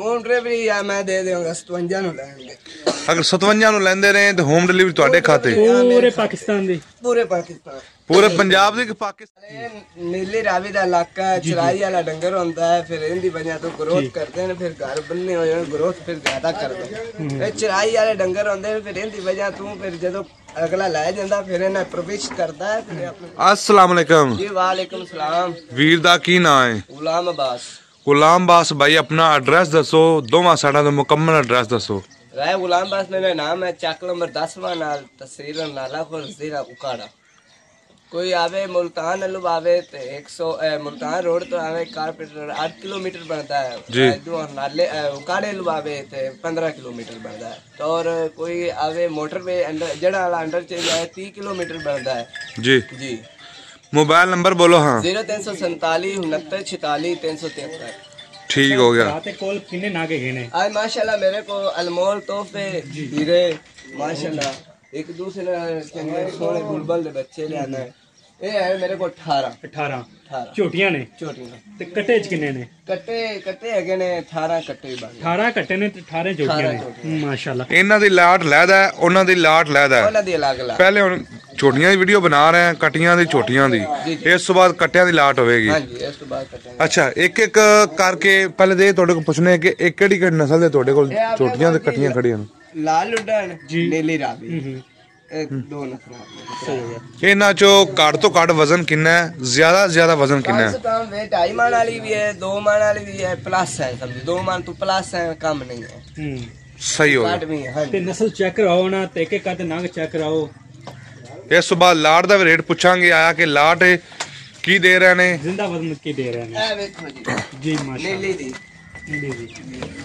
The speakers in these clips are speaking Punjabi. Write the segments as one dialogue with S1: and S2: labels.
S1: ਹੋਮ ਡਿਲੀਵਰੀ ਆ ਮੈਂ ਦੇ ਦੇਵਾਂਗਾ 57 ਨੂੰ ਲੈਣਗੇ
S2: ਅਗਰ 57 ਨੂੰ ਲੈਂਦੇ ਨੇ ਤੇ ਹੋਮ ਡਿਲੀਵਰੀ ਤੁਹਾਡੇ ਖਾਤੇ।
S3: ਪੂਰੇ ਪਾਕਿਸਤਾਨ ਦੀ।
S1: ਪੂਰੇ ਪਾਕਿਸਤਾਨ।
S2: ਪੂਰੇ ਪੰਜਾਬ ਦੇ ਕਿ ਪਾਕਿਸਤਾਨ?
S1: ਇਹ ਨੀਲੀ ਰਾਵੀ ਦਾ ਇਲਾਕਾ ਚਰਾਈ ਵਾਲਾ ਡੰਗਰ ਹੁੰਦਾ ਹੈ ਫਿਰ ਇਹਦੀ ਵਜ੍ਹਾ ਤੋਂ ਗਰੋਥ ਕਰਦੇ ਨੇ ਫਿਰ ਘਰ ਬੰਨੇ ਹੋ ਜਾਣ ਗਰੋਥ ਫਿਰ ਜ਼ਿਆਦਾ ਕਰਦੇ ਨੇ। ਇਹ ਚਰਾਈ ਵਾਲੇ ਡੰਗਰ ਹੁੰਦੇ ਨੇ ਫਿਰ ਇਹਦੀ ਵਜ੍ਹਾ ਤੋਂ ਫਿਰ ਜਦੋਂ ਅਗਲਾ ਲੈ ਜਾਂਦਾ ਫਿਰ ਇਹਨਾਂ ਪ੍ਰਵੇਸ਼ ਕਰਦਾ ਹੈ ਫਿਰ ਇਹ ਆਪਣੇ
S2: ਅਸਲਾਮ ਅਲੈਕਮ।
S1: ਜੀ ਵਾਲੇਕੁਮ ਸਲਾਮ।
S2: ਵੀਰ ਦਾ ਕੀ ਨਾਮ ਹੈ?
S1: ਗੁਲਾਮ ਅਬਾਸ।
S2: ਗੁਲਾਮ ਬਾਸ ਭਾਈ ਆਪਣਾ ਐਡਰੈਸ ਦੱਸੋ ਦੋਵਾਂ ਸਾਈਡਾਂ ਦਾ ਮੁਕੰਮਲ ਐਡਰੈਸ ਦੱਸੋ
S1: ਰਾਏ ਗੁਲਾਮ ਅਬਾਸ ਮੇਰਾ ਨਾਮ ਹੈ ਚੱਕ ਨੰਬਰ 10ਵਾਂ ਨਾਲ ਤਹਿਸੀਲ ਨਾਲਾ ਖੁਰ ਜ਼ਿਲ੍ਹਾ ਉਕਾੜਾ ਕੋਈ ਆਵੇ ਮੁਲਤਾਨ ਅਲੂ ਆਵੇ ਤੇ 100 ਅਹ, ਮੁਲਤਾਨ ਰੋਡ ਤੋਂ ਆਵੇ ਕਾਰਪੇਟਰ 8 ਕਿਲੋਮੀਟਰ ਬਣਦਾ ਹੈ
S2: ਜੀ।
S1: ਨਾਲੇ ਉਕਾੜੇ ਲੂ ਆਵੇ ਤੇ 15 ਕਿਲੋਮੀਟਰ ਬਣਦਾ ਹੈ ਔਰ ਕੋਈ ਆਵੇ ਮੋਟਰਵੇ ਅੰਡਰ ਜਿਹੜਾ ਵਾਲਾ ਅੰਡਰ ਚ ਜਾਏ 30 ਕਿਲੋਮੀਟਰ ਬਣਦਾ ਹੈ
S2: ਜੀ
S1: ਜੀ
S2: ਮੋਬਾਈਲ ਨੰਬਰ ਬੋਲੋ ਹਾਂ
S1: 0347 69 46 373
S2: ਠੀਕ ਹੋ ਗਿਆ
S3: ਰਾਤੇ ਕੋਲ ਕਿੰਨੇ ਨਾਗੇ ਗਏ ਨੇ
S1: आज माशाल्लाह मेरे को अनमोल तोहफे हीरे माशाल्लाह एक दूसरे चंगे सोने बुलबुल ਦੇ ਬੱਚੇ ਲਿਆਣਾ ਹੈ ਇਹ ਹੈ ਮੇਰੇ ਕੋਲ 18
S3: 18
S1: 18
S3: ਝੋਟੀਆਂ ਨੇ
S1: ਛੋਟੀਆਂ
S3: ਤੇ ਕੱਟੇ ਚ ਕਿੰਨੇ ਨੇ
S1: ਕੱਟੇ ਕੱਟੇ ਹੈਗੇ ਨੇ 18 ਕੱਟੇ ਬਣ
S3: 18 ਕੱਟੇ ਨੇ ਤੇ 18 ਝੋਟੀਆਂ ਨੇ ਮਾਸ਼ਾਅੱਲਾ
S2: ਇਹਨਾਂ ਦੀ ਲਾਟ ਲੈਦਾ ਹੈ, ਉਹਨਾਂ ਦੀ ਲਾਟ ਲੈਦਾ ਹੈ।
S1: ਉਹਨਾਂ ਦੀ ਅਲੱਗ ਅਲੱਗ
S2: ਪਹਿਲੇ ਹੁਣ ਛੋਟੀਆਂ ਦੀ ਵੀਡੀਓ ਬਣਾ ਰਹੇ ਹਾਂ ਕਟੀਆਂ ਦੀ ਛੋਟੀਆਂ ਦੀ। ਇਸ ਤੋਂ ਬਾਅਦ ਕੱਟਿਆਂ ਦੀ ਲਾਟ ਹੋਵੇਗੀ।
S1: ਹਾਂਜੀ ਇਸ ਤੋਂ ਬਾਅਦ ਕੱਟਾਂਗੇ
S2: ਅੱਛਾ ਇੱਕ ਇੱਕ ਕਰਕੇ ਪਹਿਲੇ ਦੇ ਤੁਹਾਡੇ ਕੋਲ ਪੁੱਛਣੇ ਕਿ ਇਹ ਕਿਹੜੀ ਕਿਹੜੀ ਨਸਲ ਦੇ ਤੁਹਾਡੇ ਕੋਲ ਛੋਟੀਆਂ ਤੇ ਕੱਟੀਆਂ ਖੜੀਆਂ ਨੇ?
S1: ਲਾਲ ਉਡਣ। ਨੀਲੀ ਰਾਵੀ। ਦੋ ਨਸਲਾਂ
S3: ਸਹੀ ਹੋ। ਗਿਆ
S2: ਇਹਨਾਂ ਚੋਂ ਘੱਟ ਤੋਂ ਘੱਟ ਵਜ਼ਨ ਕਿੰਨਾ ਹੈ? ਜ਼ਿਆਦਾ ਜ਼ਿਆਦਾ ਵਜ਼ਨ ਕਿੰਨਾ ਹੈ?
S1: ਕਮ ਵੇ ਢਾਈ ਮਾਨ ਵਾਲੀ ਵੀ ਹੈ ਦੋ ਮਾਨ ਵਾਲੀ ਵੀ ਹੈ ਪਲੱਸ ਹੈ ਸਮਝੋ। ਦੋ ਮਾਨ ਤੋਂ ਪਲੱਸ ਹੈ ਕਮ ਨਹੀਂ ਹੈ।
S3: ਹੂੰ।
S2: ਸਹੀ ਹੋ ਗਿਆ।
S3: ਤੇ ਨਸਲ ਚੈੱਕ ਕਰਾਓ ਨਾ ਤੇ ਇੱਕ ਇੱਕ ਕੱਦ ਨੰਗ ਚੈੱਕ ਕਰਾਓ।
S2: ਇਸ ਤੋਂ ਬਾਅਦ ਲਾਟ ਦਾ ਵੀ ਰੇਟ ਪੁੱਛਾਂਗੇ ਆਇਆ ਕਿ ਲਾਟ ਕੀ ਦੇ ਰਹੇ ਨੇ?
S3: ਜ਼ਿੰਦਾ ਵਜ਼ਨ ਕੀ ਦੇ ਰਹੇ ਨੇ।
S1: ਇਹ ਵੇਖੋ ਜੀ।
S3: ਜੀ ਮਾਸ਼ਾਅੱਲਾ।
S1: ਦੀ
S3: ਨੀਲੀ ਜੀ।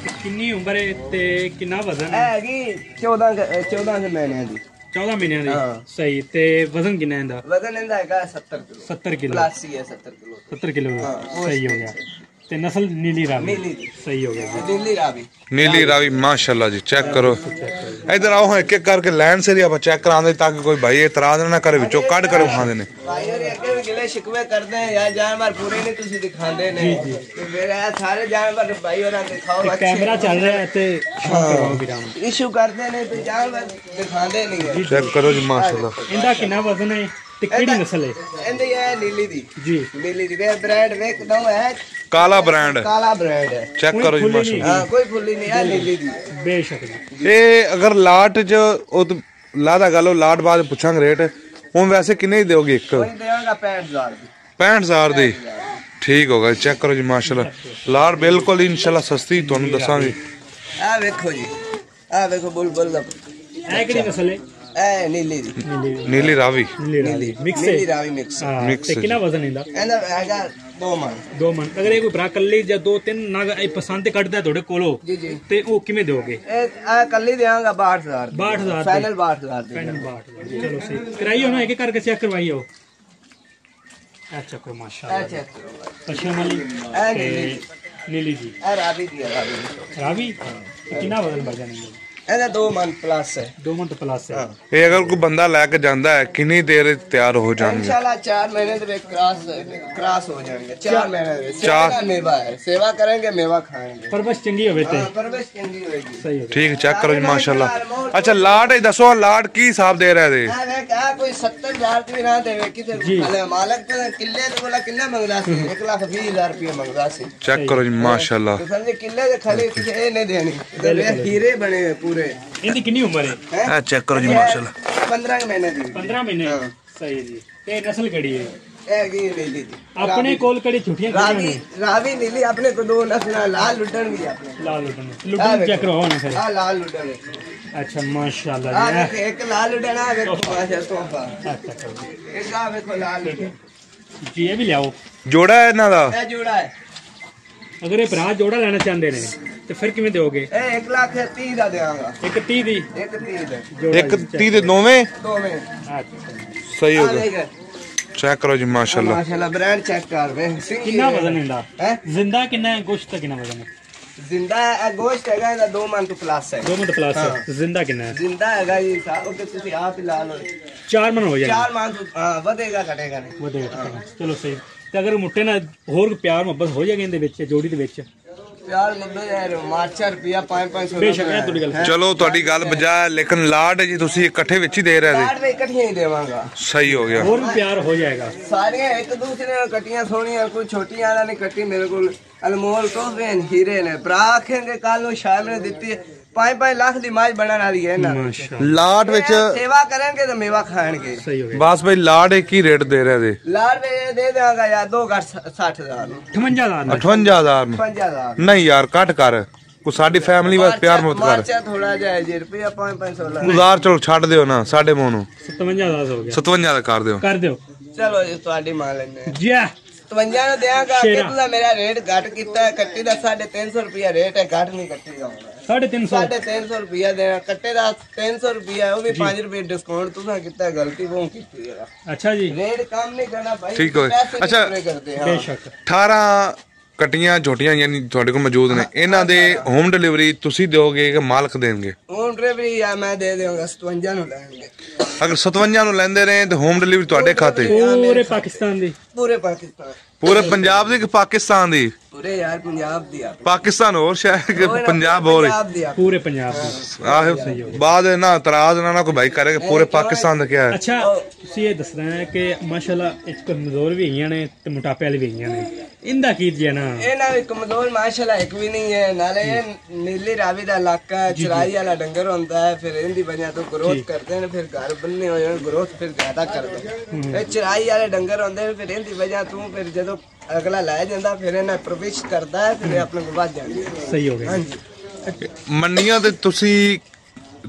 S3: ਤੇ ਕਿੰਨੀ ਉਮਰ ਹੈ ਤੇ ਕਿੰਨਾ ਵਜ਼ਨ ਹੈ?
S1: ਹੈਗੀ 14 ਕੁ- ਅਹ 14 ਕੁ ਮਹੀਨਿਆਂ ਦੀ।
S3: 14 ਮਹੀਨਿਆਂ ਦੀ?
S1: ਹਾਂ।
S3: ਸਹੀ ਤੇ ਵਜ਼ਨ ਕਿੰਨਾ ਇਹਦਾ?
S1: ਵਜ਼ਨ ਇਹਦਾ ਹੈਗਾ 70 ਕਿਲੋ।
S3: 70 ਕਿਲੋ।
S1: ਪਲੱਸ ਹੀ ਹੈ 70 ਕਿਲੋ।
S3: 70 ਕਿਲੋ
S1: ਹਾਂ, ਉਹ
S3: ਸਹੀ ਹੋ ਗਿਆ। ਤੇ ਨਸਲ ਨੀਲੀ ਰਾਵੀ।
S1: ਨੀਲੀ ਦੀ।
S3: ਸਹੀ ਹੋ ਗਿਆ ਜੀ।
S1: ਦਿੱਲੀ ਰਾਵੀ।
S2: ਨੀਲੀ ਰਾਵੀ ਮਾਸ਼ਾਅੱਲਾ ਜੀ ਚੈੱਕ ਕਰੋ। ਇਧਰ ਆਓ ਹਾਂ ਇੱਕ ਇੱਕ ਕਰਕੇ ਲਾਈਨ ਸੇ ਆਪਾਂ ਚੈੱਕ ਕਰਾਉਂਦੇ ਤਾਂ ਕਿ ਕੋਈ ਭਾਈ ਇਤਰਾਜ਼ ਨਾ ਕਰੇ ਵਿੱਚੋਂ ਕੱਢ ਕੇ ਵਿਖਾਉਂਦੇ ਨੇ।
S1: ਭਾਈ ਹੋਰੀ ਅੱਗੇ ਵੀ ਗਿਲੇ ਸ਼ਿਕਵੇ ਕਰਦੇ ਆ ਯਾਰ ਜਾਨਵਰ ਪੂਰੇ ਨਹੀਂ ਤੁਸੀਂ ਦਿਖਾਉਂਦੇ ਨੇ। ਤੇ ਮੇਰੇ ਇਹ ਸਾਰੇ ਜਾਨਵਰ ਭਾਈ ਹੋਰਾਂ ਦਿਖਾਓ
S3: ਤੇ ਕੈਮਰਾ ਚੱਲ ਰਿਹਾ ਹੈ ਤੇ ਸ਼ੌਕ ਕਰਵਾਓ ਵੀਰਾਂ ਨੂੰ
S1: ਇਸ਼ੂ ਕਰਦੇ ਨੇ ਤੇ ਜਾਨਵਰ ਦਿਖਾਉਂਦੇ ਨਹੀਂ ਹੈ।
S2: ਚੈੱਕ ਕਰੋ ਜੀ ਮਾਸ਼ਾਅੱਲਾ।
S3: ਇਹਦਾ ਕਿੰਨਾ ਵਜ਼ਨ ਹੈ? ਤੇ ਕਿਹੜੀ ਨਸਲ ਹੈ?
S1: ਇਹਦੀ ਹੈ ਨੀਲੀ ਦੀ।
S3: ਜੀ।
S1: ਨੀਲੀ ਦੀ। ਵੇ ਬ੍ਰਾਂਡ ਵੇਖ ਦੋ ਹੈ
S2: ਕਾਲਾ ਬ੍ਰਾਂਡ।
S1: ਕਾਲਾ ਬ੍ਰਾਂਡ ਹੈ।
S2: ਚੈੱਕ ਕਰੋ ਜੀ ਮਾਸ਼ਾਅੱਲਾ।
S1: ਹਾਂ ਕੋਈ ਫੁੱਲੀ ਨਹੀਂ ਹੈ ਨੀਲੀ ਦੀ
S3: ਬੇਸ਼ੱਕ ਜੀ।
S2: ਇਹ ਅਗਰ ਲਾਟ ਚ ਉਹ ਤਾਂ ਲਾਦਾ ਗੱਲ ਲਾਟ ਬਾਅਦ ਪੁੱਛਾਂਗੇ ਰੇਟ। ਹੁਣ ਵੈਸੇ ਕਿੰਨੇ ਦੀ ਦਿਓਗੇ ਇੱਕ?
S1: ਕੋਈ ਦੇਵਾਂਗਾ 65000 ਦੀ।
S2: 65000 ਦੀ? ਠੀਕ ਹੋ ਗਿਆ ਚੈੱਕ ਕਰੋ ਜੀ ਮਾਸ਼ਾਅੱਲਾ। ਲਾਟ ਬਿਲਕੁਲ ਹੀ ਇਨਸ਼ਾਅੱਲਾ ਸਸਤੀ ਤੁਹਾਨੂੰ ਦੱਸਾਂਗੇ।
S1: ਆ ਵੇਖੋ ਜੀ ਆ ਵੇਖੋ ਬੁਲਬੁਲ ਦਾ।
S3: ਇਹ ਕਿਹੜੀ ਨਸਲ ਹੈ?
S1: ਇਹ ਨੀਲੀ ਦੀ
S3: ਨੀਲੀ
S2: ਨੀਲੀ ਰਾਵੀ
S3: ਨੀਲੀ ਰਾਵੀ ਮਿਕਸ ਹੈ
S1: ਨੀਲੀ ਰਾਵੀ ਮਿਕਸ
S3: ਹਾਂ
S2: mix.
S3: ਤੇ
S2: ਹੈ।
S3: ਕਿੰਨਾ ਵਜ਼ਨ ਇਹਦਾ
S1: ਇਹਦਾ ਹੈਗਾ ਦੋ ਮਣ
S3: ਦੋ ਮਨ ਅਗਰ ਇਹ ਕੋਈ ਭਰਾ ਕੱਲੀ ਜਾਂ ਦੋ ਤਿੰਨ ਨਗ ਇਹ ਪਸੰਦ ਕੱਢਦਾ ਤੁਹਾਡੇ ਕੋਲੋਂ
S1: ਜੀ ਜੀ
S3: ਤੇ ਉਹ ਕਿਵੇਂ ਦਿਓਗੇ
S1: ਇਹ ਆ ਕੱਲੀ ਦੇਵਾਂਗਾ 62000 ਦੀ
S3: 62000 ਦੀ।
S1: ਫਾਈਨਲ 62000 ਦੀ
S3: ਪੈਨ ਬਾਟ ਚਲੋ ਸਹੀ ਕਰਾਈਓ ਨਾ ਇੱਕ ਇੱਕ ਕਰਕੇ ਚੈੱਕ ਕਰਵਾਈਓ ਅੱਛਾ ਕਰੋ ਮਾਸ਼ਾਅੱਲਾ ਵਾਲੀ
S1: ਇਹ
S3: ਤੇ
S1: ਨੀਲੀ
S3: ਨੀਲੀ ਜੀ
S1: ਇਹ ਰਾਵੀ ਦੀ ਹੈ ਰਾਵੀ।
S3: ਰਾਵੀ ਤੇ ਕਿੰਨਾ ਵਜ਼ਨ ਵੱਜ ਜਾਣਗੇ
S1: ਇਹਦਾ 2 ਮੰਥ ਪਲੱਸ ਹੈ।
S3: 2 ਮੰਥ ਪਲੱਸ ਹੈ।
S2: ਇਹ ਅਗਰ ਕੋਈ ਬੰਦਾ ਲੈ ਕੇ ਜਾਂਦਾ ਹੈ ਕਿੰਨੀ ਦੇਰ ਵਿੱਚ ਤਿਆਰ ਹੋ ਜਾਣਗੇ?
S1: ਇਨਸ਼ਾਅੱਲਾ 4 ਮਹੀਨੇ ਦੇ ਵਿੱਚ ਕ੍ਰਾਸ ਕ੍ਰਾਸ ਹੋ ਜਾਣਗੇ। 4 ਮਹੀਨੇ ਦੇ
S2: ਸੇਵਾ
S1: ਦਾ ਮੇਵਾ ਹੈ। ਸੇਵਾ ਕਰਾਂਗੇ ਮੇਵਾ
S3: ਖਾਣਗੇ। ਪਰਵਿਸ਼ ਚੰਗੀ ਹੋਵੇ ਤੇ।
S1: ਪਰਵਿਸ਼ ਚੰਗੀ ਹੋਏਗੀ।
S3: ਸਹੀ ਹੋਵੇ।
S2: ਠੀਕ ਚੈੱਕ ਕਰੋ ਜੀ ਮਾਸ਼ਾਅੱਲਾ। ਅੱਛਾ ਲਾਟ ਇਹ ਦੱਸੋ ਲਾਟ ਕੀ ਹਿਸਾਬ ਦੇ ਰਿਹਾ ਦੇ
S1: ਮੈਂ ਕਹਾ ਕੋਈ 70000 ਦੀ ਨਾ ਦੇਵੇ ਕਿਤੇ ਮਾਲਕ ਤਾਂ ਕਿੱਲੇ ਦੇ ਕੋਲ ਕਿੰਨਾ ਮੰਗਦਾ ਸੀ? 1 ਲੱਖ 20000 ਰੁਪਏ ਮੰਗਦਾ ਸੀ।
S2: ਚੈੱਕ ਕਰੋ ਜੀ ਮਾਸ਼ਾਅੱਲਾ।
S1: ਸਮਝੇ ਕਿੱਲੇ ਦੇ ਖਲੇ ਇਹ ਨਹੀਂ ਦੇਣੀ। ਹੀਰੇ ਬਣੇ ਪੂਰੇ ਪੂਰੇ।
S3: ਇਹਦੀ ਕਿੰਨੀ ਉਮਰ ਹੈ?
S1: ਹੈ?
S2: ਇਹ ਚੈੱਕ ਕਰੋ ਜੀ ਮਾਸ਼ਾਅੱਲਾ।
S1: 15 ਕੁ ਮਹੀਨੇ ਦੀ
S3: 15 ਮਹੀਨੇ?
S1: ਹਾਂ।
S3: ਸਹੀ ਜੀ। ਤੇ ਨਸਲ ਕਿਹੜੀ ਹੈ?
S1: ਇਹ ਕੀ ਨੀਲੀ ਦੀ
S3: ਆਪਣੇ ਕੋਲ ਕਿਹੜੀ ਛੁੱਟੀਆਂ ਕਿਹੜੀਆਂ
S1: ਰਾਵੀ।
S3: ਨੇ?
S1: ਰਾਵੀ ਨੀਲੀ ਆਪਣੇ ਕੋ ਦੋ ਨਸਲਾਂ ਲਾਲ ਲੁੱਟਣ ਵੀ ਆਪਣੇ
S3: ਲਾਲ ਲੁੱਟਣ। ਲੁੱਟਣ ਚੈੱਕ ਕਰਵਾਓ ਨਾ ਫਿਰ।
S1: ਆ ਲਾਲ ਲੁੱਟਣ
S3: ਅੱਛਾ ਮਾਸ਼ਾਅੱਲਾ
S1: ਆ
S3: ਜੀ
S1: ਵੇਖ ਇੱਕ ਲਾਲ ਲੁੱਟਣ ਆ ਵੇਖੋ ਮਾਸ਼ਾ ਤੋਹਫਾ।
S3: ਅੱਛਾ ਕਰੋ
S1: ਇੱਕ ਆ ਵੇਖੋ ਲਾਲ ਲੁੱਟਣ।
S3: ਜੀ ਇਹ ਵੀ ਲਿਆਓ।
S2: ਜੋੜਾ ਹੈ ਇਹਨਾਂ ਦਾ?
S1: ਇਹ ਜੋੜਾ ਹੈ।
S3: ਅਗਰ ਇਹ ਭਰਾ ਜੋੜਾ ਲੈਣਾ ਚਾਹੁੰਦੇ ਨੇ ਤੇ ਫਿਰ ਕਿਵੇਂ ਦਿਓਗੇ?
S1: ਇਹ 1 ਲੱਖ 30 ਦਾ ਦੇਵਾਂਗਾ
S3: ਇੱਕ 30 ਦੀ?
S1: ਇੱਕ 30 ਦਾ।
S3: ਜੋੜਾ
S2: ਇੱਕ
S3: ਜੀ,
S2: 30 ਦੇ ਦੋਵੇਂ?
S1: ਦੋਵੇਂ।
S3: ਅੱਛਾ
S2: ਸਹੀ ਹੋ ਗਿਆ। ਚੈੱਕ ਕਰੋ ਜੀ ਮਾਸ਼ਾਅੱਲਾ।
S1: ਮਾਸ਼ਾਅੱਲਾ ਬ੍ਰਾਂਡ ਚੈੱਕ ਕਰ ਵੇ।
S3: ਕਿੰਨਾ ਵਜ਼ਨ ਇਹਦਾ?
S1: ਹੈ?
S3: ਜ਼ਿੰਦਾ ਕਿੰਨਾ ਹੈ ਗੋਸ਼ਤ ਦਾ ਕਿੰਨਾ ਵਜ਼ਨ ਹੈ?
S1: ਜ਼ਿੰਦਾ ਹੈ, ਗੋਸ਼ਤ ਹੈਗਾ ਇਹਦਾ 2 ਮਨ ਤੋਂ ਪਲੱਸ ਹੈ।
S3: ਦੋ ਮਿੰਟ ਪਲੱਸ
S1: ਹਾਂ।
S3: ਜ਼ਿੰਦਾ ਕਿੰਨਾ ਹੈ?
S1: ਜ਼ਿੰਦਾ ਹੈਗਾ ਜੀ ਸਾਹਿਬ ਕਿ ਤੁਸੀਂ ਆਪ ਹੀ ਲਾ ਲਓ।
S3: ਚਾਰ ਮਨ ਹੋ ਜਾਏਗਾ
S1: ਚਾਰ ਮਨ ਤੋਂ ਹਾਂ ਵਧੇਗਾ ਘਟੇਗਾ ਨਹੀਂ।
S3: ਵਧੇਗਾ ਚਲੋ ਸਹੀ। ਤੇ ਅਗਰ ਮੁੱਟੇ ਨਾਲ ਹੋਰ ਪਿਆਰ ਮੁਹੱਬਤ ਹੋ ਜਾਏਗਾ ਇਹਦੇ ਵਿੱਚ ਜੋੜੀ ਦੇ ਵਿੱਚ?
S1: ਪਿਆਰ ਨੱਬੇ ਹਜ਼ਾਰ ਮਾਰਚਾ ਰੁਪਿਆ 5-500
S3: ਬੇਸ਼ੱਕ ਇਹ ਤੁਹਾਡੀ ਗੱਲ
S2: ਚਲੋ ਤੁਹਾਡੀ ਗੱਲ ਬਜਾ ਲੇਕਿਨ ਲਾਡ ਜੀ ਤੁਸੀਂ ਇਕੱਠੇ ਵਿੱਚ ਹੀ ਦੇ ਰਹੇ
S1: ਕਾਰਡ ਵੀ ਇਕੱਠੀਆਂ ਹੀ ਦੇਵਾਂਗਾ।
S2: ਸੀ ਸਹੀ ਹੋ ਗਿਆ।
S3: ਹੋਰ ਵੀ ਪਿਆਰ ਹੋ ਜਾਏਗਾ।
S1: ਸਾਰੀਆਂ ਇੱਕ ਦੂਸਰੇ ਨਾਲ ਕੱਟੀਆਂ ਸੋਹਣੀਆਂ ਕੋਈ ਛੋਟੀਆਂ ਵਾਲਾ ਨਹੀਂ ਕੱਟੀ ਮੇਰੇ ਕੋਲ ਅਨਮੋਲ ਤੋਹਫੇ ਨੇ ਹੀਰੇ ਨੇ ਭਰਾ ਆਖਣਗੇ ਕੱਲ ਨੂੰ ਸ਼ਾਮ ਨੇ ਦਿੱਤੀ 5-5 ਲੱਖ ਦੀ ਮਾਝ ਬਣਨ ਵਾਲੀ ਹੈ ਇਹਨਾਂ ਨੂੰ।
S2: ਲਾਡ ਵਿੱਚ
S1: ਇਹ ਸੇਵਾ ਕਰਨਗੇ ਤਾਂ ਮੇਵਾ ਖਾਣਗੇ।
S3: ਸਹੀ ਹੋ ਗਿਆ।
S2: ਬਸ ਬਈ ਲਾਡ ਇੱਕ ਹੀ ਰੇਟ ਦੇ ਰਹੇ ਦੇ
S1: ਲਾੜ ਵੇ ਦੇ ਦੇਵਾਂਗਾ ਯਾਰ 2 ਘੱਟ 60000 ਨੂੰ।
S3: 58000 ਦਾ
S2: 58000 ਨੂੰ।
S1: 5000
S2: ਨਹੀਂ ਯਾਰ ਘੱਟ ਕਰ। ਕੋ ਸਾਡੀ ਫੈਮਿਲੀ ਵਾਸਤੇ ਪਿਆਰ ਮੁਹੱਬਤ ਕਰ।
S1: ਮਾਰਚਾ ਥੋੜਾ ਜਿਹਾ ਜੀ ਰੁਪਿਆ 5-500 ਲੱਖ।
S2: ਗੁਜ਼ਾਰ ਚਲੋ ਛੱਡ ਦਿਓ ਨਾ ਸਾਡੇ ਮੂੰਹ ਨੂੰ।
S3: 57000 ਹੋ ਗਿਆ।
S2: 57 ਦਾ ਕਰ ਦਿਓ।
S3: ਕਰ ਦਿਓ।
S1: ਚਲੋ ਜੀ ਤੁਹਾਡੀ ਮੰਨ ਲੈਂਦੇ ਹਾਂ।
S3: ਜੈ
S1: 52 ਨੂੰ ਦਿਆਂਗਾ ਕਿ
S3: ਸ਼ੇਰਾ।
S1: ਤੁਸੀਂ ਮੇਰਾ ਰੇਟ ਘੱਟ ਕੀਤਾ ਹੈ ਕੱਟੀ ਦਾ 350 ਰੁਪਿਆ ਰੇਟ ਹੈ ਘੱਟ ਨਹੀਂ ਕੱਟੀ ਦਾ
S3: 350
S1: ਸਾਢੇ 300 ਰੁਪਿਆ ਦੇਣਾ ਕੱਟੇ ਦਾ 300 ਰੁਪਿਆ ਉਹ ਵੀ 5 ਰੁਪਏ ਡਿਸਕਾਊਂਟ ਤੁਸੀਂ ਕੀਤਾ ਗਲਤੀ ਉਹ ਕੀਤੀ ਹੈ
S3: ਅੱਛਾ ਜੀ।
S1: ਰੇਟ ਕੰਮ ਨਹੀਂ ਕਰਨਾ ਭਾਈ
S2: ਠੀਕ ਹੋਏ।
S1: ਪੈਸੇ ਨਹੀਂ
S2: ਅੱਛਾ।
S1: ਪੂਰੇ ਕਰਦੇ ਹਾਂ
S3: ਬੇਸ਼ੱਕ।
S2: 18 ਕਟੀਆਂ ਛੋਟੀਆਂ ਯਾਨੀ ਤੁਹਾਡੇ ਕੋਲ ਮੌਜੂਦ ਨੇ। ਇਹਨਾਂ ਦੇ ਹੋਮ ਡਿਲੀਵਰੀ ਤੁਸੀਂ ਦਿਓਗੇ ਕਿ ਮਾਲਕ ਦੇਣਗੇ?
S1: ਹੋਮ ਡਿਲੀਵਰੀ ਆ ਮੈਂ ਦੇ ਦੇਵਾਂਗਾ 57 ਨੂੰ ਲੈਣਗੇ।
S2: ਅਗਰ 57 ਨੂੰ ਲੈਂਦੇ ਨੇ ਤੇ ਹੋਮ ਡਿਲੀਵਰੀ ਤੁਹਾਡੇ ਖਾਤੇ।
S3: ਪੂਰੇ ਪਾਕਿਸਤਾਨ ਦੀ।
S1: ਪੂਰੇ ਪਾਕਿਸਤਾਨ।
S2: ਪੂਰੇ ਪੰਜਾਬ ਦੀ ਕਿ ਪਾਕਿਸਤਾਨ ਦੀ?
S1: ਪੂਰੇ ਯਾਰ ਪੰਜਾਬ ਦੀ ਆ।
S2: ਪਾਕਿਸਤਾਨ ਹੋਰ ਸ਼ਹਿਰ ਕਿ ਪੰਜਾਬ ਹੋਰ
S3: ਪੂਰੇ ਪੰਜਾਬ ਦੀ।
S2: ਆਹ ਬਾਅਦ ਨਾ ਇਤਰਾਜ਼ ਨਾ ਨਾ ਕੋਈ ਭਾਈ ਕਰੇ ਕਿ ਪੂਰੇ ਪਾਕਿਸਤਾਨ ਦਾ ਕਿਆ ਹੈ?
S3: ਅੱਛਾ ਤੁਸੀਂ ਇਹ ਦੱਸਣਾ ਹੈ ਕਿ ਮਾਸ਼ਾਅੱਲਾ ਇੱਕ ਕਮਜ਼ੋਰ ਵੀ ਹੈਗੀਆਂ ਨੇ ਤੇ ਮੋਟਾਪੇ ਵਾਲੀ ਵੀ ਹੈਗੀਆਂ ਨੇ। ਇਹਦਾ ਕੀ ਜੀ ਨਾ?
S1: ਇਹਨਾਂ ਵੀ ਕਮਜ਼ੋਰ ਮਾਸ਼ਾਅੱਲਾ ਇੱਕ ਵੀ ਨਹੀਂ ਹੈ। ਨਾਲੇ ਨੀਲੀ ਰਾਵੀ ਦਾ ਇਲਾਕਾ ਹੈ ਚਰਾਈ ਵਾਲਾ ਡੰਗਰ ਹੁੰਦਾ ਹੈ ਫਿਰ ਇਹਦੀ ਵਜ੍ਹਾ ਤੋਂ ਗਰੋਥ ਕਰਦੇ ਨੇ ਫਿਰ ਘਰ ਬੰਨੇ ਹੋ ਜਾਣ ਗਰੋਥ ਫਿਰ ਜ਼ਿਆਦਾ ਕਰਦੇ ਇਹ ਚਰਾਈ ਵਾਲੇ ਡੰਗਰ ਹੁੰਦੇ ਨੇ ਫਿਰ ਇਹਦੀ ਵਜ੍ਹਾ ਤੋਂ ਫਿਰ ਜਦੋਂ ਅਗਲਾ ਲੈ ਜਾਂਦਾ ਫਿਰ ਇਹਨਾਂ ਪ੍ਰਵੇਸ਼ ਕਰਦਾ ਹੈ ਫਿਰ ਆਪਣੇ ਕੋਲ ਵੱਧ ਜਾਂਦੇ।
S3: ਸਹੀ ਹੋ ਗਿਆ।
S1: ਹਾਂਜੀ।
S2: ਮੰਡੀਆਂ ਤੇ ਤੁਸੀਂ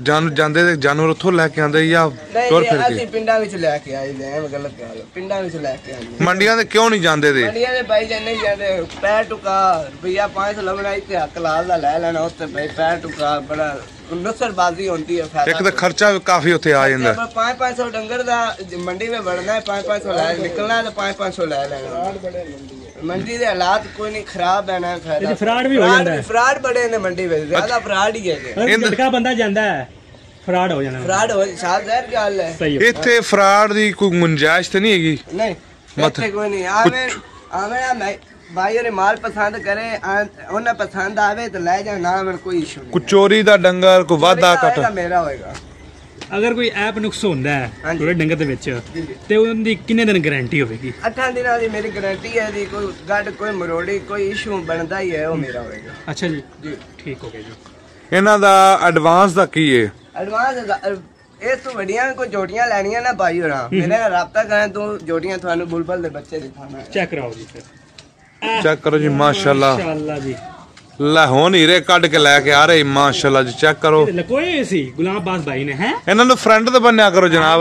S2: ਜਾਨ ਜਾਂਦੇ ਜਾਨਵਰ ਉੱਥੋਂ ਲੈ ਕੇ ਆਂਦੇ ਜਾਂ ਤੁਰ ਫਿਰ ਕੇ?
S1: ਅਸੀਂ ਪਿੰਡਾਂ ਵਿੱਚ ਲੈ ਕੇ ਆਏ ਨੇ ਐਵੇਂ ਗਲਤ ਗੱਲ ਪਿੰਡਾਂ ਵਿੱਚ ਲੈ ਕੇ ਆਏ
S2: ਮੰਡੀਆਂ ਤੇ ਕਿਉਂ ਨਹੀਂ ਜਾਂਦੇ ਤੇ?
S1: ਮੰਡੀਆਂ ਦੇ ਬਾਈ ਜਾਨ ਨਹੀਂ ਜਾਂਦੇ ਪੈਰ ਟੁਕਾ ਰੁਪਈਆ 500 ਲਵਣਾ ਇੱਥੇ ਹੱਕ ਲਾਲ ਦਾ ਲੈ ਲੈਣਾ ਉੱਥੇ ਬਈ ਪੈਰ ਟੁਕਾ ਬੜਾ ਨਸਰਬਾਜ਼ੀ ਹੁੰਦੀ ਹੈ ਫਾਇਦਾ
S2: ਇੱਕ ਤਾਂ ਖਰਚਾ ਵੀ ਕਾਫੀ ਉੱਥੇ ਆ ਜਾਂਦਾ।
S1: ਆਪਾਂ 5-500 ਡੰਗਰ ਦਾ ਮੰਡੀ ਵਿੱਚ ਵੜਨਾ ਹੈ 5-500 ਲੈ ਨਿਕਲਣਾ ਤਾਂ 5-500 ਲੈ ਲੈਣਾ। ਮੰਡੀ ਦੇ ਹਾਲਾਤ ਕੋਈ ਨਹੀਂ ਖਰਾਬ ਹੈ ਨਾ ਫਾਇਦਾ
S3: ਇਹਦੇ ਫਰਾਡ ਵੀ ਹੋ ਜਾਂਦਾ ਹੈ।
S1: ਫਰਾਡ ਬੜੇ ਨੇ ਮੰਡੀ ਵਿੱਚ ਜ਼ਿਆਦਾ ਫਰਾਡ ਹੀ
S3: ਅਗਰ
S2: ਇਹਦੇ-
S3: ਝਟਕਾ ਬੰਦਾ ਜਾਂਦਾ ਹੈ ਫਰਾਡ ਹੋ ਜਾਣਾ।
S1: ਫਰਾਡ ਹੋ ਸਾਫ਼ ਜ਼ਾਹਿਰ ਗੱਲ ਹੈ।
S3: ਸਹੀ ਹੋ।
S2: ਇੱਥੇ ਫਰਾਡ ਦੀ ਕੋਈ ਗੁੰਜਾਇਸ਼ ਤੇ ਨਹੀਂ ਹੈਗੀ?
S1: ਨਹੀਂ ਇੱਥੇ ਕੋਈ ਨਹੀਂ। ਆਵੇਂ ਆਵੇਂ ਆ ਮੈਂ ਭਾਈ ਨੇ ਮਾਲ ਪਸੰਦ ਕਰੇ ਉਹਨਾਂ ਪਸੰਦ ਆਵੇ ਤਾਂ ਲੈ ਜਾ ਨਾ ਮੈਨੂੰ ਕੋਈ ਇਸ਼ੂ ਨਹੀਂ
S2: ਕੋਈ ਚੋਰੀ ਦਾ ਡੰਗਰ ਕੋਈ ਵਾਧਾ
S1: ਮੇਰਾ
S2: ਘਟ।
S1: ਮੇਰਾ ਹੋਏਗਾ।
S3: ਅਗਰ ਕੋਈ ਐਪ ਨੁਕਸ ਹੁੰਦਾ ਹੈ
S1: ਹਾਂਜੀ।
S3: ਤੁਹਾਡੇ ਡੰਗਰ ਦੇ ਵਿੱਚ ਤੇ ਉਹਦੀ ਕਿੰਨੇ ਦਿਨ ਗਾਰੰਟੀ ਹੋਵੇਗੀ?
S1: ਅੱਠਾਂ ਦਿਨਾਂ ਦੀ ਮੇਰੀ ਗਾਰੰਟੀ ਹੈ ਦੀ ਕੋਈ ਗੱਡ ਕੋਈ ਮਰੋੜੀ ਕੋਈ ਇਸ਼ੂ ਬਣਦਾ ਹੀ ਹੈ ਉਹ ਮੇਰਾ ਹੋਏਗਾ।
S3: ਅੱਛਾ ਜੀ।
S1: ਜੀ।
S3: ਠੀਕ ਹੋ ਗਿਆ ਜੀ।
S2: ਇਹਨਾਂ ਦਾ ਐਡਵਾਂਸ ਦਾ ਕੀ ਹੈ
S1: ਐਡਵਾਂਸ ਇਹ ਤੋਂ ਵੱਡੀਆਂ ਕੋਈ ਜੋੜੀਆਂ ਲੈਣੀਆਂ ਨਾ ਭਾਈ ਹੋਣਾ ਮੇਰੇ ਨਾਲ ਰਾਬਤਾ ਕਰਾਂ ਤੂੰ ਜੋੜੀਆਂ ਤੁਹਾਨੂੰ ਬੁਲਬੁਲ ਦੇ ਬੱਚੇ ਦਿਖਾਣਾ ਹੈ
S3: ਚੈੱਕ ਕਰਾਓ ਜੀ ਫਿਰ।
S2: ਚੈੱਕ ਕਰੋ ਜੀ ਮਾਸ਼ਾਅੱਲਾ।
S3: ਮਾਸ਼ਾਅੱਲਾ ਜੀ।
S2: ਲੈ ਹੁਣ ਹੀਰੇ ਕੱਢ ਕੇ ਲੈ ਕੇ ਆ ਰਹੇ ਮਾਸ਼ਾਅੱਲਾ ਜੀ ਚੈੱਕ ਕਰੋ।
S3: ਲਕੋਏ ਸੀ ਗੁਲਾਮ ਬਾਸ ਭਾਈ ਨੇ ਹੈ?
S2: ਇਹਨਾਂ ਨੂੰ ਫਰੈਂਡ ਤੇ ਬੰਨਿਆ ਕਰੋ ਜਨਾਬ।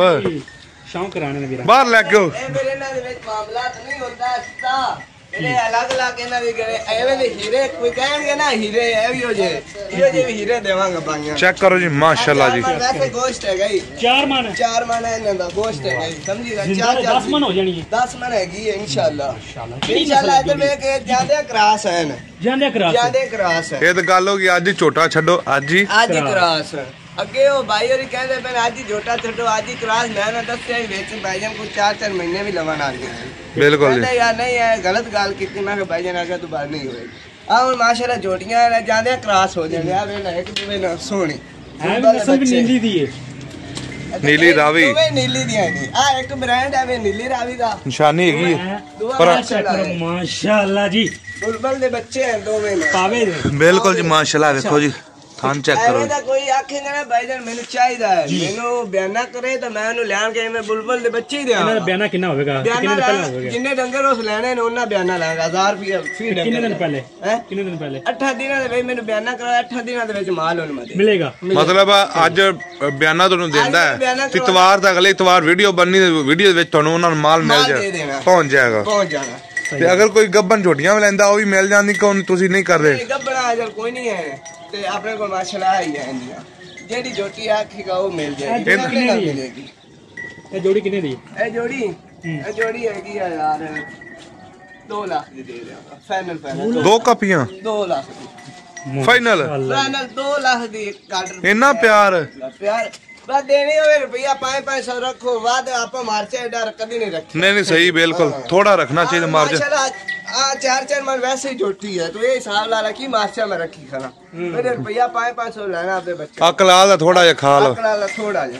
S3: ਸ਼ੌਂਕ ਕਰਾਣੇ ਨੇ ਵੀਰਾ।
S2: ਬਾਹਰ ਲੈ ਕੇ ਆਓ।
S1: ਇਹ ਮੇਰੇ ਨਾਲ ਦੇ ਵਿੱਚ ਮਾਮਲਾਤ ਨਹੀਂ ਹੁੰਦਾ ਸਿੱਧਾ ਇਹਦੇ ਅਲੱਗ ਅਲੱਗ ਇਹਨਾਂ ਦੇ ਗਰੇ ਐਵੇਂ ਦੇ ਹੀਰੇ ਕੋਈ ਕਹਿਣਗੇ ਨਾ ਹੀਰੇ ਇਹ ਵੀ ਹੋ ਜੇ ਇਹੋ ਜਿਹੇ ਵੀ ਹੀਰੇ ਦੇਵਾਂਗਾ ਬਾਈਆਂ
S2: ਚੈੱਕ ਕਰੋ ਜੀ ਮਾਸ਼ਾਅੱਲਾ ਜੀ।
S1: ਵੈਸੇ ਗੋਸ਼ਟ ਹੈਗਾ ਹੀ
S3: ਚਾਰ ਮਨ।
S1: ਚਾਰ ਮਣ ਹੈ ਇਹਨਾਂ ਦਾ ਗੋਸ਼ਟ ਹੈਗਾ ਹੀ ਸਮਝੀਗਾ
S3: ਜਿੰਦਾ
S1: ਚਾਰ ਚਾਰ
S3: 10 ਮਨ ਹੋ ਜਾਣੀ ਹੈ
S1: 10 ਮਣ ਹੈਗੀ ਹੈ ਇਨਸ਼ਾਅੱਲਾ।
S3: ਇਨਸ਼ਾਅੱਲਾ।
S1: ਇੱਧਰ ਵੇਖ ਕੇ ਜਾਂਦੇ ਕਰਾਸ ਹਨ
S3: ਜਾਂਦੇ ਕਰਾ
S1: ਜਾਂਦੇ ਕਰਾਸ ਹੈ।
S2: ਇਹ ਤਾਂ ਗੱਲ ਹੋ ਗਈ ਅੱਜ ਹੀ ਛੱਡੋ ਅੱਜ ਹੀ।
S1: ਅੱਜ ਹੀ ਕਰਾਸ ਅੱਗੇ ਉਹ ਭਾਈ ਹੋਰੀ ਕਹਿੰਦੇ ਮੈਂ ਅੱਜ ਹੀ ਜੋਟਾ ਛੱਡੋ ਅੱਜ ਹੀ ਕਰਾਸ ਮੈਂ ਨਾ ਦੱਸਿਆ ਹੀ ਵਿੱਚ ਭਾਈਜਾਨ ਕੋ 4-4 ਮਹੀਨੇ ਵੀ ਲਵਣ ਆ ਗਏ
S2: ਬਿਲਕੁਲ ਜੀ।
S1: ਕਹਿੰਦੇ ਯਾਰ ਨਹੀਂ ਇਹ ਗਲਤ ਗੱਲ ਕੀਤੀ। ਮੈਂ ਕਿ ਭਾਈਜਾਨ ਅਗੇ ਦੁਬਾਰਾ ਨਹੀਂ ਹੋਏਗੀ। ਆ ਹੁਣ ਮਾਸ਼ਾਅੱਲਾ ਜੋਟੀਆਂ ਨੇ ਜਾਂਦੇ ਕਰਾਸ ਹੋ ਜਾਂਦੇ ਆ। ਵੇ ਨਾ ਇੱਕ ਦੂਵੇ ਨਾਲ ਸੋਹਣੀ।
S3: ਨਸਲ ਵੀ ਨੀਲੀ ਦੀ ਹੈ
S2: ਨੀਲੀ ਰਾਵੀ।
S1: ਦੋਵੇਂ ਨੀਲੀ ਦੀਆਂ ਨਹੀਂ ਆ ਇੱਕ ਬ੍ਰਾਂਡ ਹੈ ਵੇ ਨੀਲੀ ਰਾਵੀ ਦਾ।
S2: ਨਿਸ਼ਾਨੀ ਹੈਗੀ ਹੈ। ਪਰ-
S1: ਮਾਸ਼ਾਅੱਲਾ
S3: ਜੀ।
S1: ਬੁਲਬੁਲ ਦੇ ਬੱਚੇ ਹਨ ਦੋਵੇਂ ਨੇ।
S3: ਪਾਵੇ
S2: ਬਿਲਕੁਲ ਜੀ ਮਾਸ਼ਾਅੱਲਾ ਵੇਖੋ ਜੀ। ਥਾਨ ਚੈੱਕ ਕਰੋ।
S1: ਐਵੇਂ ਦਾ ਕੋਈ ਆਖੇਗਾ ਨਾ ਭਾਈਜਾਨ ਮੈਨੂੰ ਚਾਹੀਦਾ ਹੈ। ਮੈਨੂੰ ਬਿਆਨਾ ਕਰੇ ਤਾਂ ਮੈਂ ਉਹਨੂੰ ਲੈਣ ਕੇ ਮੈਂ ਬੁਲਬੁਲ ਦੇ ਬੱਚੇ ਹੀ
S3: ਇਹਨਾਂ ਦਾ
S1: ਦਿਆਂ
S3: ਬਿਆਨਾ ਕਿੰਨਾ ਹੋਵੇਗਾ? ਕਿੰਨੇ ਦਿਨ ਪਹਿਲਾਂ ਹੋਵੇਗਾ?
S1: ਜਿੰਨੇ ਡੰਗਰ ਉਸ ਲੈਣੇ ਨੇ ਉਹਨਾਂ ਬਿਆਨਾ ਲਾਂਗਾ 1000 ਰੁਪਏ ਫੀ ਡੰਗਰ
S3: ਕਿੰਨੇ ਦਿਨ ਪਹਿਲੇ?
S1: ਹੈ?
S3: ਕਿੰਨੇ ਦਿਨ ਪਹਿਲੇ?
S1: ਅੱਠਾਂ ਦਿਨਾਂ ਦੇ ਵਿੱਚ ਮੈਨੂੰ ਬਿਆਨਾ ਕਰਾਇਆ ਅੱਠਾਂ ਦਿਨਾਂ ਦੇ ਵਿੱਚ ਮਾਲ ਉਹਨੂੰ ਮੈਂ ਦੇ
S3: ਮਿਲੇਗਾ?
S2: ਮਤਲਬ ਅੱਜ ਬਿਆਨਾ ਤੁਹਾਨੂੰ ਦਿੰਦਾ ਹੈ। ਇਤਵਾਰ ਦਾ ਅਗਲੇ ਇਤਵਾਰ ਵੀਡੀਓ ਬਣਨੀ ਵੀਡੀਓ ਦੇ ਵਿੱਚ ਤੁਹਾਨੂੰ ਉਹਨਾਂ ਨੂੰ ਮਾਲ ਮਿਲ
S1: ਮਾਲ
S2: ਜਾ
S1: ਦੇ ਦੇਣਾ।
S2: ਪਹੁੰਚ ਜਾਏਗਾ।
S1: ਪਹੁੰਚ ਜਾਣਾ।
S2: ਤੇ ਅਗਰ ਕੋਈ ਗੱਬਨ ਝੋਟੀਆਂ ਵੀ ਲੈਂਦਾ ਉਹ ਵੀ ਮਿਲ ਜਾਂਦੀ ਕਿਉਂ ਤੁਸੀਂ ਨਹੀਂ ਕਰਦੇ?
S1: ਗੱਬਣਾ ਅਜਰ ਕੋਈ ਨਹੀਂ ਹੈ। ਤੇ ਆਪਣੇ ਕੋਲ ਮਾਸ਼ਾਅੱਲਾ ਹੀ ਹੈ ਇੰਡੀਆ ਜਿਹੜੀ ਜੋਟੀ ਆਖੇਗਾ ਉਹ ਮਿਲ ਜਾਏਗੀ।
S3: ਇਹ
S1: ਕਿੰਨੇ
S3: ਕਿੰਨੇ
S1: ਨਾਲ
S3: ਦੀ ਹੈ?
S1: ਮਿਲੇਗੀ
S3: ਇਹ ਜੋੜੀ ਕਿੰਨੇ ਦੀ ਹੈ?
S1: ਇਹ ਜੋੜੀ ਇਹ ਜੋੜੀ ਹੈਗੀ ਆ ਯਾਰ 2 ਲੱਖ ਦੀ ਦੇ ਦਿਆਂਗਾ ਫਾਈਨਲ ਫਾਈਨਲ
S2: ਦੋ ਕਾਪੀਆਂ?
S1: 2 ਲੱਖ ਦੀ।
S2: ਫਾਈਨਲ।
S1: ਫਾਈਨਲ 2 ਲੱਖ ਦੀ ਕਾਟਰ
S2: ਇੰਨਾ ਪਿਆਰ।
S1: ਪਿਆਰ।
S2: नहीं सही बिल्कुल। हाँ। थोड़ा रखना
S1: चाहिए मार्जिन चार चार मन वैसे ही जोड़ती है तो ये हिसाब ला रहा की मार्चा में रखी खाना। रुपया पाँच पाँच सौ लाना अपने बच्चे
S2: अकलाल थोड़ा जा
S1: खा लो थोड़ा जा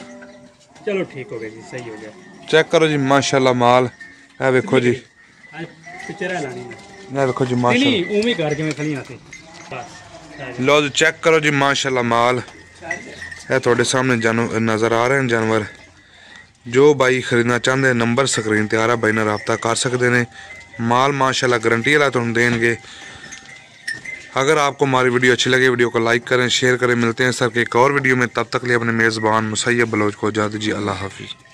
S3: चलो ठीक हो गया जी सही हो गया।
S2: चेक करो जी माशाल्लाह माल। है देखो जी।
S3: ये देखो जी माशाल्लाह।
S2: लो जी चेक
S3: करो
S2: जी
S3: माशाल्लाह माल। ਕਰ ਜਿਵੇਂ ਖਲੀਆਂ ਸੀ ਬਸ ਆ ਜੀ।
S2: ਲਓ ਜੀ ਚੈੱਕ ਕਰੋ ਜੀ ਮਾਸ਼ਾਅੱਲਾ ਮਾਲ ਇਹ ਤੁਹਾਡੇ ਸਾਹਮਣੇ ਜਾਨੋ ਨਜ਼ਰ ਆ ਰਹੇ ਹਨ ਜਾਨਵਰ ਜੋ ਬਾਈ ਖਰੀਦਣਾ ਚਾਹੁੰਦੇ ਨੰਬਰ ਸਕਰੀਨ ਤੇ ਆ ਰਿਹਾ ਬਾਈ ਨਾਲ ਰਾਬਤਾ ਕਰ ਸਕਦੇ ਨੇ माल माशाल्लाह गारंटी वाला तुम देंगे अगर आपको हमारी वीडियो अच्छी लगे वीडियो को लाइक करें शेयर करें मिलते हैं सर के एक और वीडियो में तब तक लिए अपने मेज़बान मुसैब बलोच को इजाज़त जी अल्लाह हाफिज़